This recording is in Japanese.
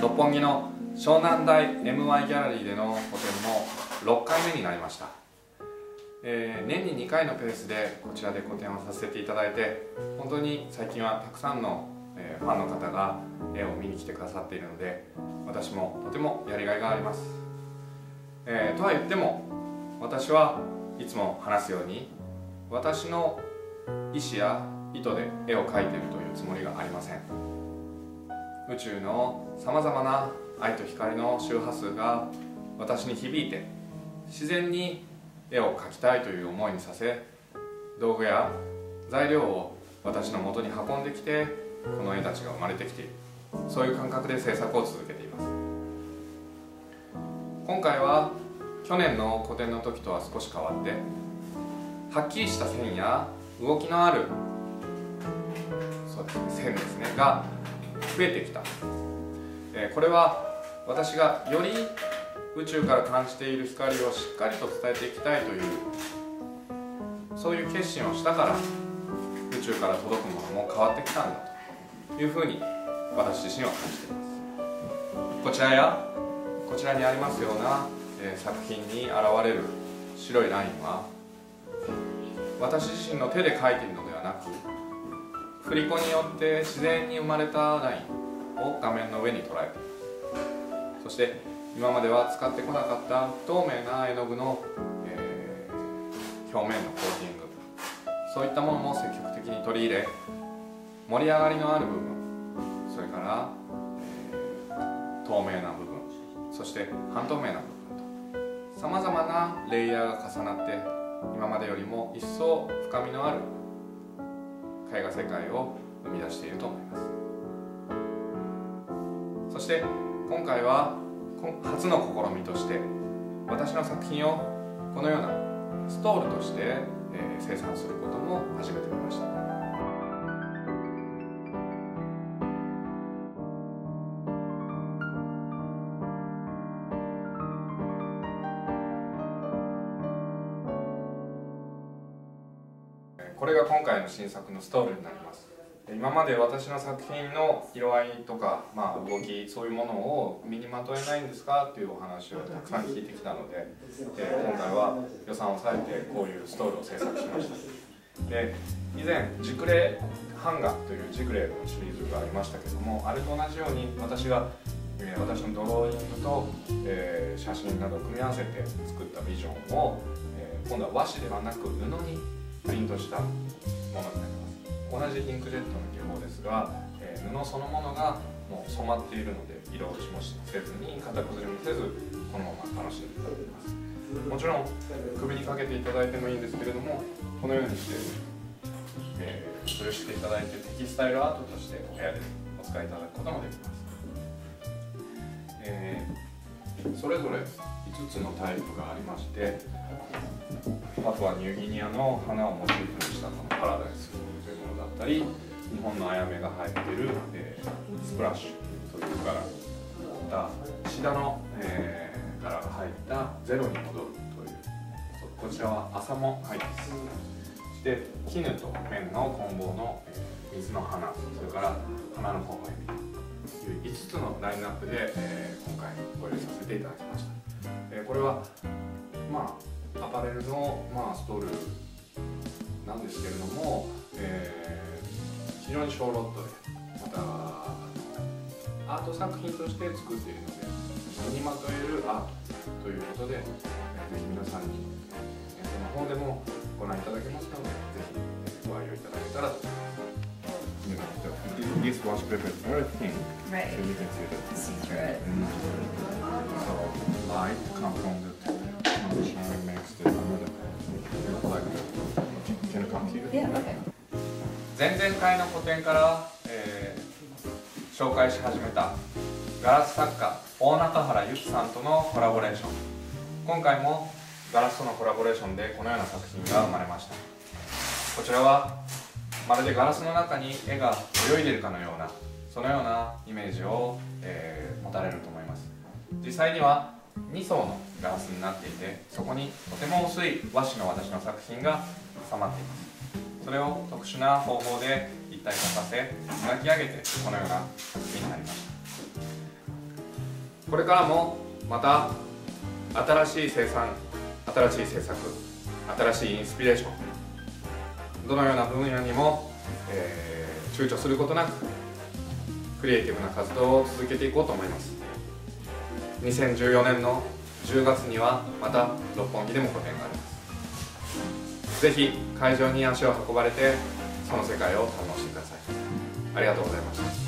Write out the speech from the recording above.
六本木の湘南台 MY ギャラリーでの個展も6回目になりました、えー、年に2回のペースでこちらで個展をさせていただいて本当に最近はたくさんの、え、ファンの方が絵を見に来てくださっているので私もとてもやりがいがあります、えー、とは言っても私はいつも話すように私の意思や意図で絵を描いているというつもりがありません。宇宙のさまざまな愛と光の周波数が私に響いて自然に絵を描きたいという思いにさせ道具や材料を私の元に運んできてこの絵たちが生まれてきているそういう感覚で制作を続けています。今回は去年の個展の時とは少し変わってはっきりした線や動きのあるそうです、ね、線ですねが増えてきた、えー、これは私がより宇宙から感じている光をしっかりと伝えていきたいというそういう決心をしたから宇宙から届くものも変わってきたんだというふうに私自身は感じています。こちらやこちらにありますような、えー、作品に現れる白いラインは私自身の手で描いているのではなく振り子によって自然に生まれたラインを画面の上に捉えていますそして今までは使ってこなかった透明な絵の具の、えー、表面のコーティングそういったものも積極的に取り入れ盛り上がりのある部分それから、えー、透明な部分そして半透明な部分とさまざまなレイヤーが重なって今までよりも一層深みのある絵画世界を生み出していると思います。そして今回は初の試みとして私の作品をこのようなストールとして、え、生産することも初めて見ました。これが今回の新作のストールになります。今まで私の作品の色合いとか、まあ、動きそういうものを身にまとえないんですかっていうお話をたくさん聞いてきたので、え今回は予算を抑えてこういうストールを制作しました。で以前ジクレハンガというジクレのシリーズがありましたけどもあれと同じように私が私のドローイングと、え、写真などを組み合わせて作ったビジョンを、え、今度は和紙ではなく布にプリントしたものになります同じインクジェットの技法ですが、えー、布そのものがもう染まっているので色落ちもせずに型崩れもせずこのまま楽しんでいただけますもちろん首にかけていただいてもいいんですけれどもこのようにして、えー、吊るしていただいてテキスタイルアートとしてお部屋でお使いいただくこともできます、えー、それぞれ5つのタイプがありましてあとはニューギニアの花をモチーフにしたこのパラダイスというものだったり日本のあやめが入っている、えー、スプラッシュという柄またシダの、えー、柄が入ったゼロに戻るというこちらは麻も入っていますそして絹と綿の混紡の、えー、水の花それから花の微笑みという5つのラインナップで、えー、今回ご用意させていただきました、えー、これはまあパレルの、まあ、ストールなんですけれども、えー、非常に小ロットでまたアート作品として作っているので身にまとえるアートということで、えー、ぜひ皆さんに、えー、この本でもご覧いただけますのでぜひご愛用いただけたらと思います。You know, the, this was prepared very thin, right. so you can see that. See through it. Mm -hmm. So light comes from the next to another. Like, can you come here? Yeah, okay. 前々回の個展から、えー、紹介し始めたガラス作家大中原由紀さんとのコラボレーション今回もガラスとのコラボレーションでこのような作品が生まれましたこちらはまるでガラスの中に絵が泳いでいるかのようなそのようなイメージを、えー、持たれると思います実際には2層のガラスになっていてそこにとても薄い和紙の私の作品が収まっています。それを特殊な方法で一体化させ磨き上げてこのような作品になりました。これからもまた新しい生産新しい政策新しいインスピレーションどのような分野にも、えー、躊躇することなくクリエイティブな活動を続けていこうと思います。2014年の10月にはまた六本木でも個展があります。ぜひ会場に足を運ばれてその世界を堪能してください。ありがとうございました。